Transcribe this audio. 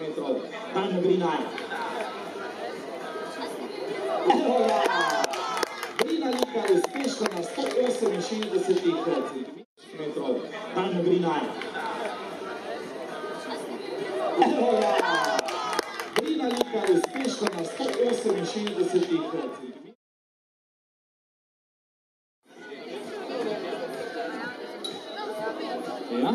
metrov. Dan Grinar. Evo ga! Grina Lika je uspešna na 168 metrov. Dan Grinar. Evo ga! Grina Lika je uspešna na 168 metrov. Ja?